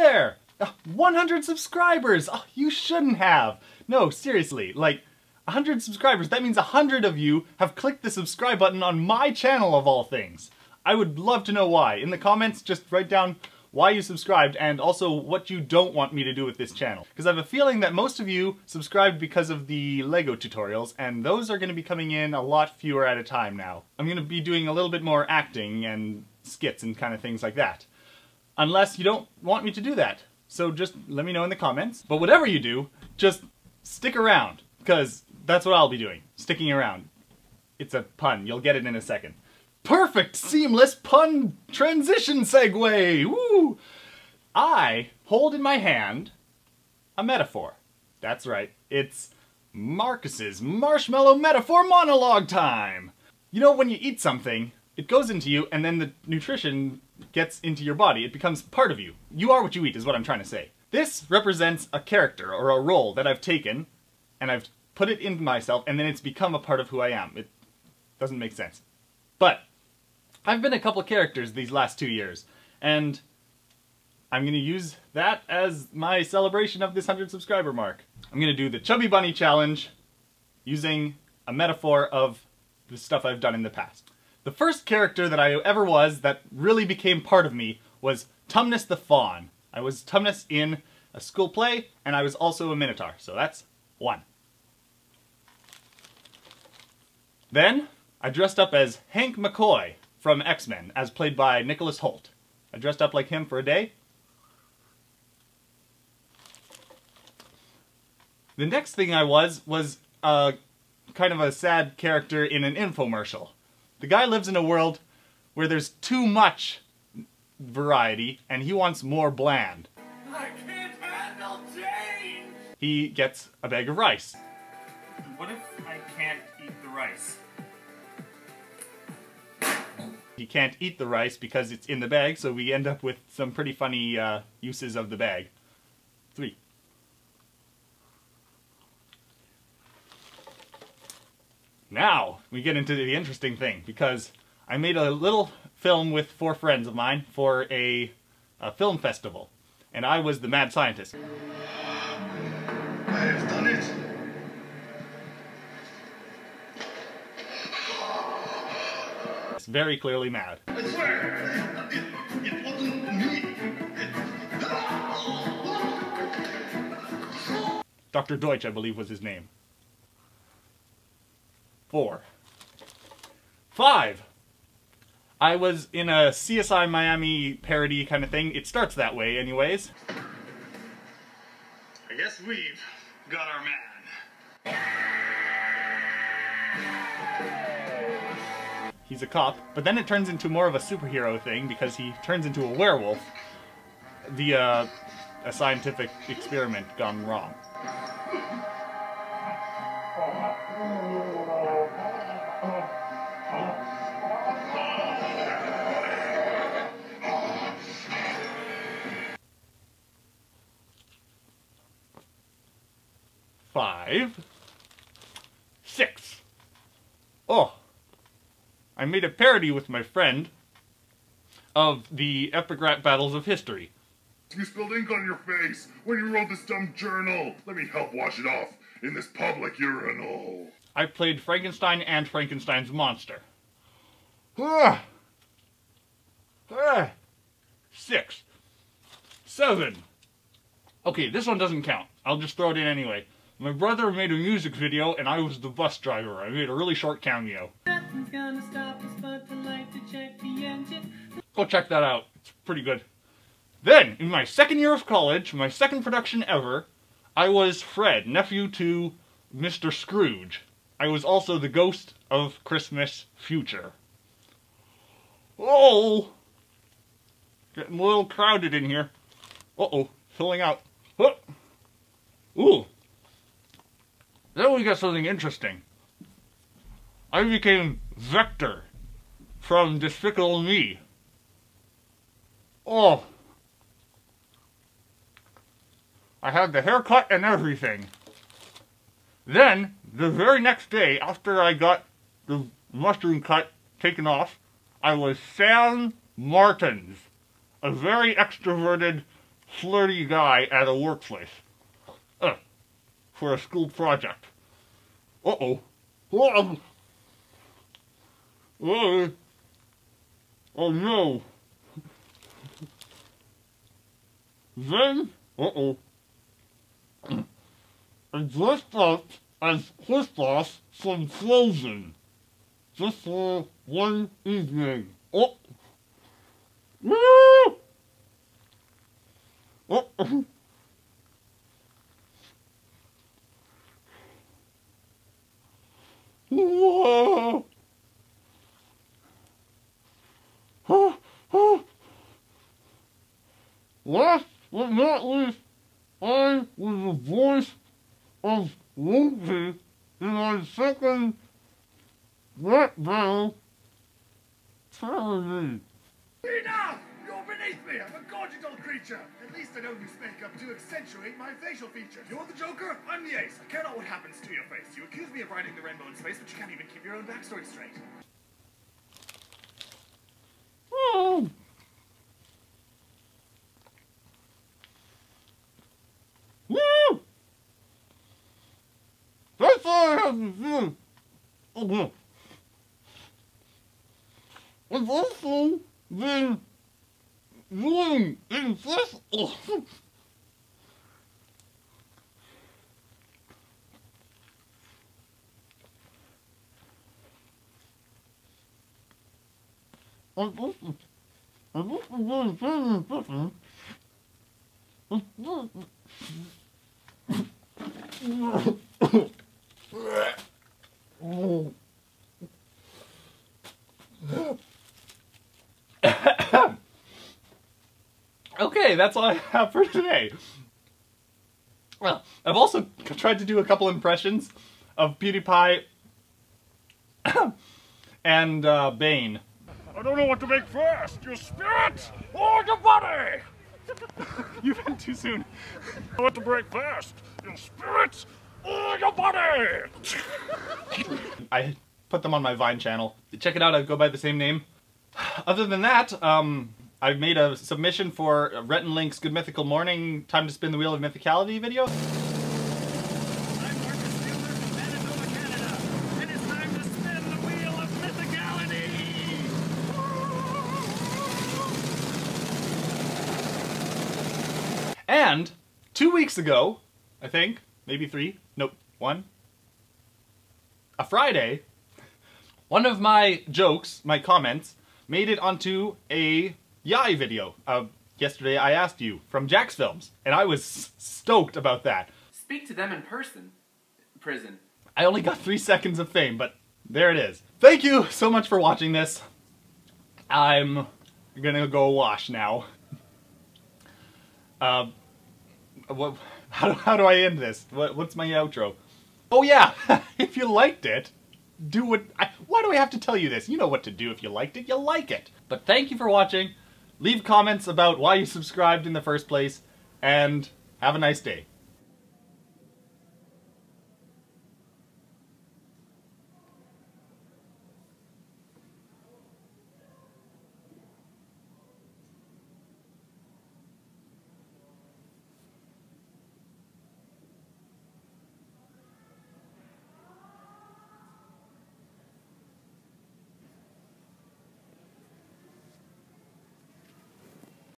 there! Uh, 100 subscribers! Oh, you shouldn't have! No, seriously, like, 100 subscribers, that means 100 of you have clicked the subscribe button on my channel of all things. I would love to know why. In the comments, just write down why you subscribed and also what you don't want me to do with this channel. Because I have a feeling that most of you subscribed because of the LEGO tutorials and those are going to be coming in a lot fewer at a time now. I'm going to be doing a little bit more acting and skits and kind of things like that. Unless you don't want me to do that. So just let me know in the comments. But whatever you do, just stick around. Because that's what I'll be doing. Sticking around. It's a pun. You'll get it in a second. Perfect seamless pun transition segue! Woo! I hold in my hand a metaphor. That's right. It's Markus's marshmallow metaphor monologue time! You know, when you eat something, it goes into you and then the nutrition gets into your body. It becomes part of you. You are what you eat is what I'm trying to say. This represents a character or a role that I've taken and I've put it into myself and then it's become a part of who I am. It doesn't make sense. But I've been a couple characters these last two years, and I'm going to use that as my celebration of this 100 subscriber mark. I'm going to do the Chubby Bunny Challenge using a metaphor of the stuff I've done in the past. The first character that I ever was that really became part of me was Tumnus the Faun. I was Tumnus in a school play, and I was also a Minotaur, so that's one. Then, I dressed up as Hank McCoy from X-Men, as played by Nicholas Hoult. I dressed up like him for a day. The next thing I was, was a kind of a sad character in an infomercial. The guy lives in a world where there's too much variety, and he wants more bland. I can't handle change! He gets a bag of rice. What if I can't eat the rice? He can't eat the rice because it's in the bag, so we end up with some pretty funny uh, uses of the bag. Three. Now, we get into the interesting thing, because I made a little film with four friends of mine for a, a film festival, and I was the mad scientist. I have done it. It's very clearly mad. I swear, it, it wasn't me. Dr. Deutsch, I believe, was his name. Four. Five. I was in a CSI Miami parody kind of thing. It starts that way, anyways. I guess we've got our man. He's a cop, but then it turns into more of a superhero thing because he turns into a werewolf via uh, a scientific experiment gone wrong. Five. Six. Oh. I made a parody with my friend of the epic rap battles of history. You spilled ink on your face when you wrote this dumb journal. Let me help wash it off in this public urinal. I played Frankenstein and Frankenstein's monster. Ah. Ah. Six. Seven. Okay, this one doesn't count. I'll just throw it in anyway. My brother made a music video and I was the bus driver. I made a really short cameo. Nothing's gonna stop us but the light to check the engine. Go check that out. It's pretty good. Then, in my second year of college, my second production ever, I was Fred, nephew to Mr. Scrooge. I was also the ghost of Christmas future. Oh! Getting a little crowded in here. Uh-oh, filling out. Huh. Ooh. Then we got something interesting. I became Vector from Despicable Me. Oh. I had the haircut and everything. Then, the very next day, after I got the mushroom cut taken off, I was Sam Martins, a very extroverted, flirty guy at a workplace. Uh, for a school project. Uh-oh. Oh, oh. oh no. Then, uh-oh. I dressed up as Kristoff from Frozen. Just for one evening. Oh. Oh. Whoa. Last but not least, I was the voice of Lumpy in my second Black Bell trilogy. Enough! Beneath me! I'm a gorgeous old creature! At least I don't use makeup to accentuate my facial features. You're the Joker, I'm the Ace. I care not what happens to your face. You accuse me of riding the rainbow in space, but you can't even keep your own backstory straight. Oh. Woo! That's all I have to. Oh, no. I've also been doing in this. I've also, I've also been doing different. Okay, that's all I have for today. Well, I've also tried to do a couple impressions of PewDiePie and uh, Bane. I don't know what to make first, your spirit or your body! You went too soon. What to break first, your spirit or your body! I put them on my Vine channel. Check it out, I go by the same name. Other than that, um, I've made a submission for Rhett and Link's Good Mythical Morning Time to Spin the Wheel of Mythicality video. I'm Markus Buhler from Manitoba, Canada, and it's time to spin the wheel of mythicality! And two weeks ago, I think, maybe three, nope, one, a Friday, one of my jokes, my comments, made it onto a YIAY video. Uh, yesterday I asked you from JacksFilms, and I was stoked about that. Speak to them in person. Prison. I only got three seconds of fame, but there it is. Thank you so much for watching this. I'm gonna go wash now. Um, what, how, do, how do I end this? What, what's my outro? Oh yeah, if you liked it, do what, I, why do I have to tell you this? You know what to do if you liked it, you like it. But thank you for watching. Leave comments about why you subscribed in the first place, and have a nice day.